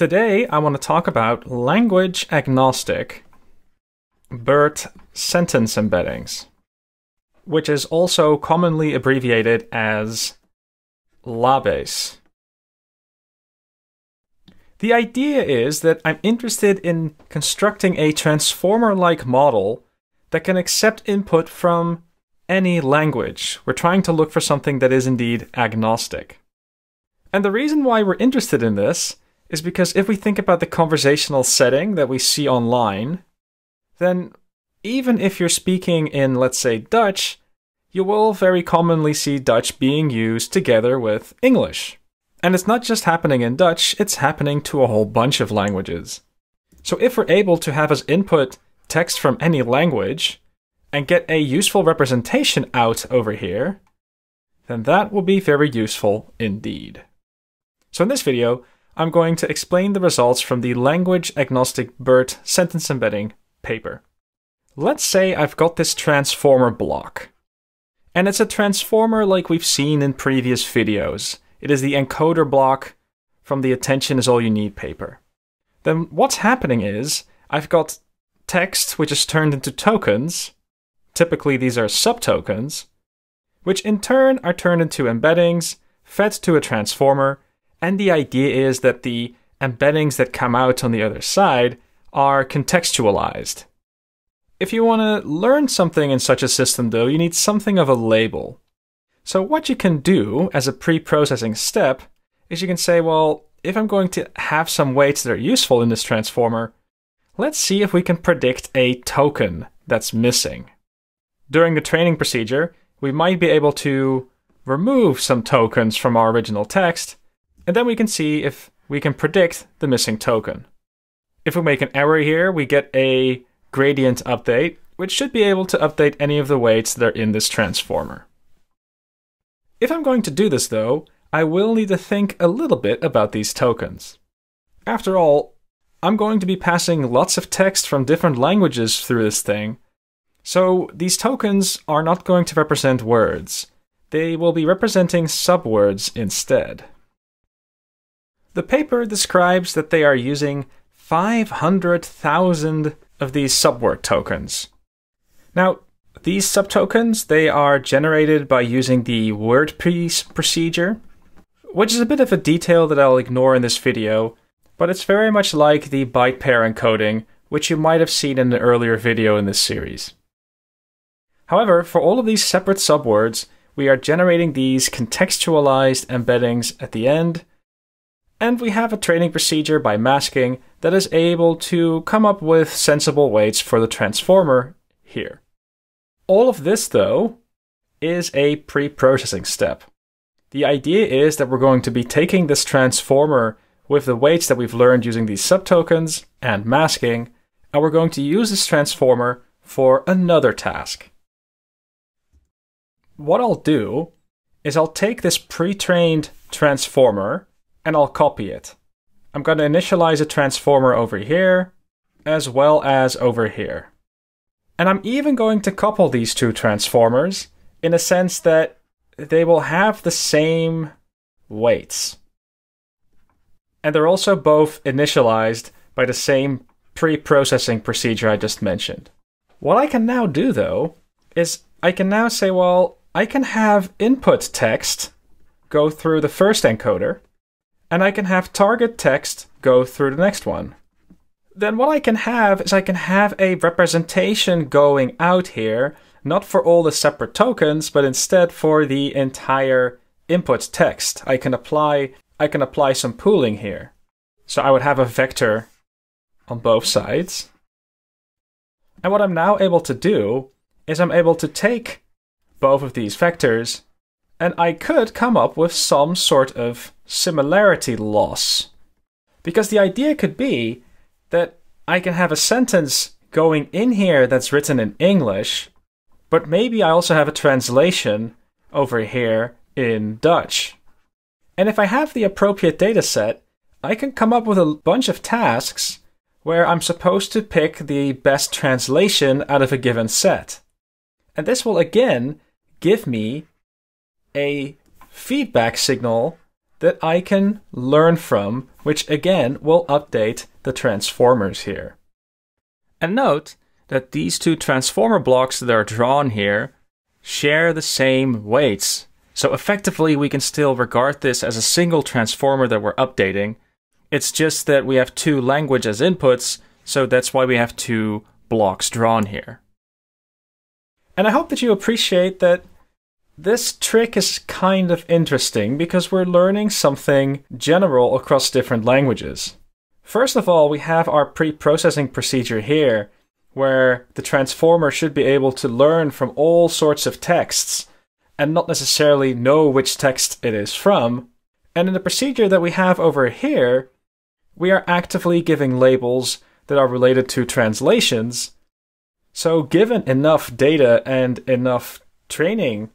Today, I want to talk about language agnostic BERT sentence embeddings, which is also commonly abbreviated as LaBSE. The idea is that I'm interested in constructing a transformer like model that can accept input from any language. We're trying to look for something that is indeed agnostic. And the reason why we're interested in this is because if we think about the conversational setting that we see online, then even if you're speaking in, let's say, Dutch, you will very commonly see Dutch being used together with English. And it's not just happening in Dutch, it's happening to a whole bunch of languages. So if we're able to have as input text from any language and get a useful representation out over here, then that will be very useful indeed. So in this video, I'm going to explain the results from the language agnostic BERT sentence embedding paper. Let's say I've got this transformer block. And it's a transformer like we've seen in previous videos. It is the encoder block from the Attention is All You Need paper. Then what's happening is I've got text which is turned into tokens. Typically these are subtokens, which in turn are turned into embeddings, fed to a transformer, and the idea is that the embeddings that come out on the other side are contextualized. If you want to learn something in such a system, though, you need something of a label. So, what you can do as a pre processing step is you can say, well, if I'm going to have some weights that are useful in this transformer, let's see if we can predict a token that's missing. During the training procedure, we might be able to remove some tokens from our original text and then we can see if we can predict the missing token. If we make an error here, we get a gradient update, which should be able to update any of the weights that are in this transformer. If I'm going to do this though, I will need to think a little bit about these tokens. After all, I'm going to be passing lots of text from different languages through this thing, so these tokens are not going to represent words. They will be representing subwords instead. The paper describes that they are using 500,000 of these subword tokens. Now, these subtokens, they are generated by using the WordPiece procedure, which is a bit of a detail that I'll ignore in this video, but it's very much like the byte pair encoding, which you might have seen in an earlier video in this series. However, for all of these separate subwords, we are generating these contextualized embeddings at the end and we have a training procedure by masking that is able to come up with sensible weights for the transformer here. All of this, though, is a pre processing step. The idea is that we're going to be taking this transformer with the weights that we've learned using these subtokens and masking, and we're going to use this transformer for another task. What I'll do is I'll take this pre trained transformer and I'll copy it. I'm going to initialize a transformer over here, as well as over here. And I'm even going to couple these two transformers in a sense that they will have the same weights. And they're also both initialized by the same pre processing procedure I just mentioned. What I can now do, though, is I can now say, well, I can have input text go through the first encoder, and I can have target text go through the next one. Then what I can have is I can have a representation going out here, not for all the separate tokens, but instead for the entire input text. I can apply I can apply some pooling here. So I would have a vector on both sides. And what I'm now able to do is I'm able to take both of these vectors and I could come up with some sort of similarity loss. Because the idea could be that I can have a sentence going in here that's written in English, but maybe I also have a translation over here in Dutch. And if I have the appropriate data set, I can come up with a bunch of tasks where I'm supposed to pick the best translation out of a given set. And this will again give me a feedback signal that I can learn from, which again will update the transformers here. And note that these two transformer blocks that are drawn here share the same weights. So effectively, we can still regard this as a single transformer that we're updating. It's just that we have two language as inputs, so that's why we have two blocks drawn here. And I hope that you appreciate that this trick is kind of interesting because we're learning something general across different languages. First of all, we have our pre-processing procedure here, where the transformer should be able to learn from all sorts of texts and not necessarily know which text it is from. And in the procedure that we have over here, we are actively giving labels that are related to translations. So, given enough data and enough training,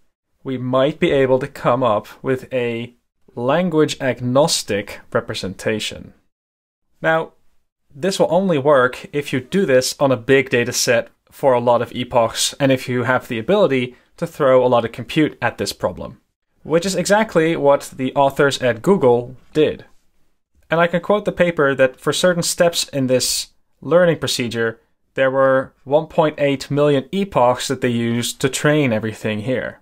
we might be able to come up with a language agnostic representation. Now, this will only work if you do this on a big data set for a lot of epochs and if you have the ability to throw a lot of compute at this problem, which is exactly what the authors at Google did. And I can quote the paper that for certain steps in this learning procedure, there were 1.8 million epochs that they used to train everything here.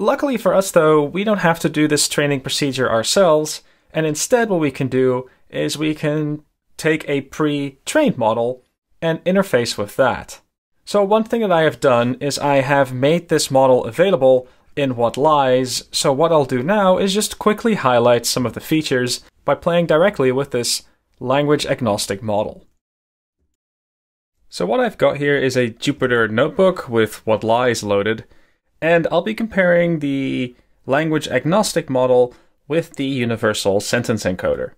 Luckily for us, though, we don't have to do this training procedure ourselves, and instead, what we can do is we can take a pre trained model and interface with that. So, one thing that I have done is I have made this model available in Whatlies. So, what I'll do now is just quickly highlight some of the features by playing directly with this language agnostic model. So, what I've got here is a Jupyter notebook with Whatlies loaded, and I'll be comparing the language agnostic model with the universal sentence encoder.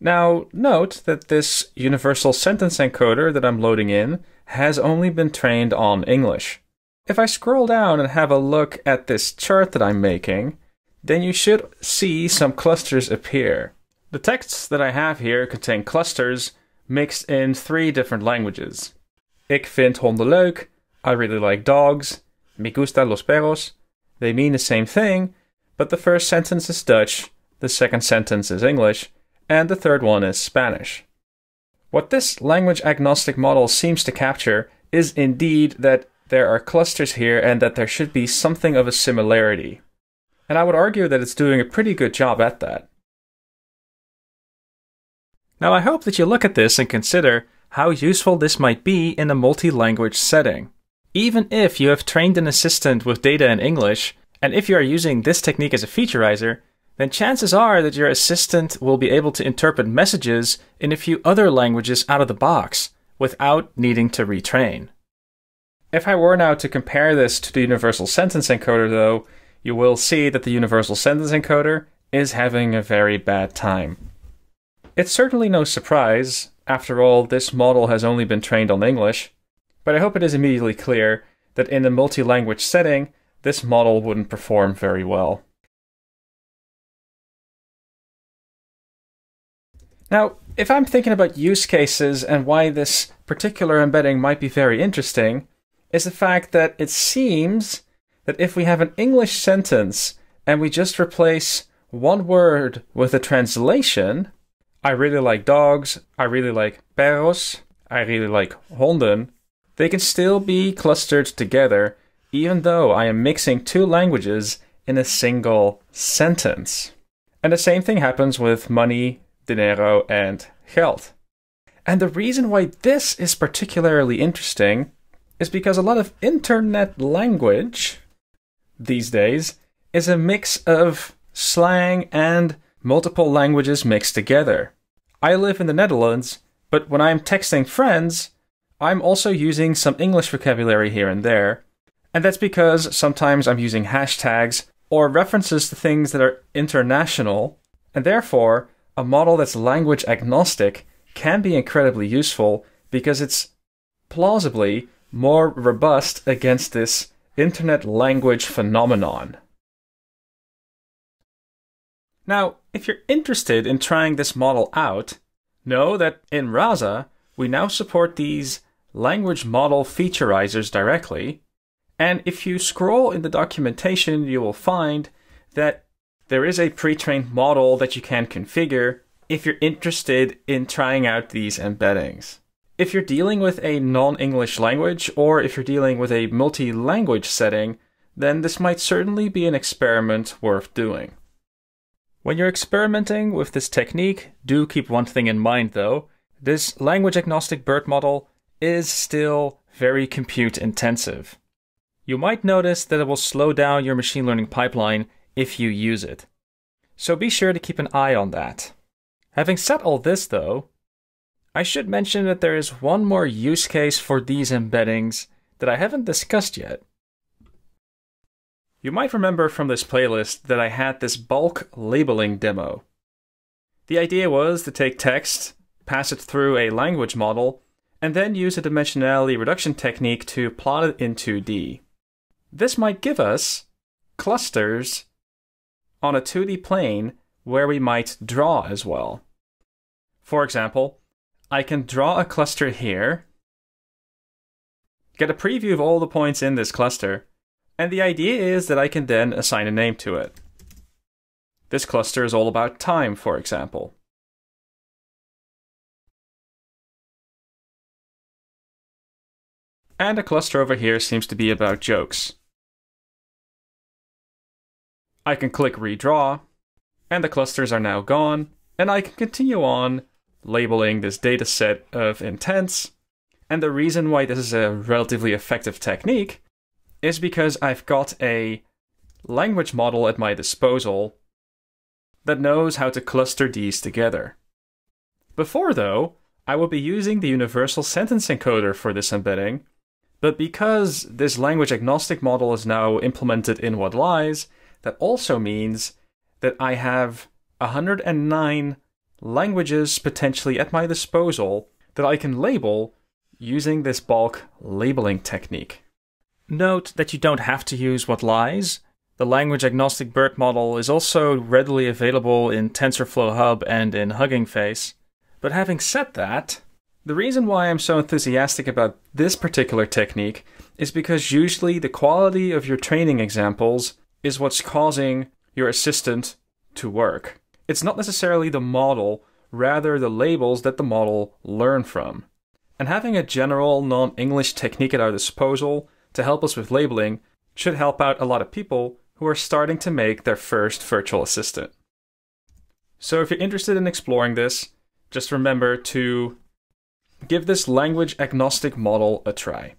Now, note that this universal sentence encoder that I'm loading in has only been trained on English. If I scroll down and have a look at this chart that I'm making, then you should see some clusters appear. The texts that I have here contain clusters mixed in three different languages. Ik vind honden leuk, I really like dogs, me gusta los perros. They mean the same thing, but the first sentence is Dutch, the second sentence is English, and the third one is Spanish. What this language agnostic model seems to capture is indeed that there are clusters here and that there should be something of a similarity. And I would argue that it's doing a pretty good job at that. Now, I hope that you look at this and consider how useful this might be in a multi language setting. Even if you have trained an assistant with data in English, and if you are using this technique as a featurizer, then chances are that your assistant will be able to interpret messages in a few other languages out of the box without needing to retrain. If I were now to compare this to the Universal Sentence Encoder, though, you will see that the Universal Sentence Encoder is having a very bad time. It's certainly no surprise, after all, this model has only been trained on English, but I hope it is immediately clear that in a multi language setting, this model wouldn't perform very well. Now, if I'm thinking about use cases and why this particular embedding might be very interesting, is the fact that it seems that if we have an English sentence and we just replace one word with a translation, I really like dogs, I really like perros, I really like honden, they can still be clustered together even though I am mixing two languages in a single sentence. And the same thing happens with money dinero, and geld. And the reason why this is particularly interesting is because a lot of internet language these days is a mix of slang and multiple languages mixed together. I live in the Netherlands, but when I'm texting friends, I'm also using some English vocabulary here and there. And that's because sometimes I'm using hashtags or references to things that are international, and therefore a model that's language agnostic can be incredibly useful because it's plausibly more robust against this internet language phenomenon. Now, if you're interested in trying this model out, know that in Rasa, we now support these language model featurizers directly. And if you scroll in the documentation, you will find that there is a pre trained model that you can configure if you're interested in trying out these embeddings. If you're dealing with a non English language or if you're dealing with a multi language setting, then this might certainly be an experiment worth doing. When you're experimenting with this technique, do keep one thing in mind though. This language agnostic BERT model is still very compute intensive. You might notice that it will slow down your machine learning pipeline if you use it. So be sure to keep an eye on that. Having said all this though, I should mention that there is one more use case for these embeddings that I haven't discussed yet. You might remember from this playlist that I had this bulk labeling demo. The idea was to take text, pass it through a language model, and then use a dimensionality reduction technique to plot it in 2D. This might give us clusters on a 2D plane where we might draw as well. For example, I can draw a cluster here, get a preview of all the points in this cluster, and the idea is that I can then assign a name to it. This cluster is all about time, for example. And a cluster over here seems to be about jokes. I can click redraw, and the clusters are now gone, and I can continue on labeling this data set of intents. And the reason why this is a relatively effective technique is because I've got a language model at my disposal that knows how to cluster these together. Before, though, I will be using the universal sentence encoder for this embedding, but because this language agnostic model is now implemented in WhatLies, that also means that I have 109 languages potentially at my disposal that I can label using this bulk labeling technique. Note that you don't have to use WhatLies. The language agnostic BERT model is also readily available in TensorFlow Hub and in Hugging Face. But having said that, the reason why I'm so enthusiastic about this particular technique is because usually the quality of your training examples is what's causing your assistant to work. It's not necessarily the model, rather the labels that the model learn from. And having a general non English technique at our disposal to help us with labeling should help out a lot of people who are starting to make their first virtual assistant. So if you're interested in exploring this, just remember to give this language agnostic model a try.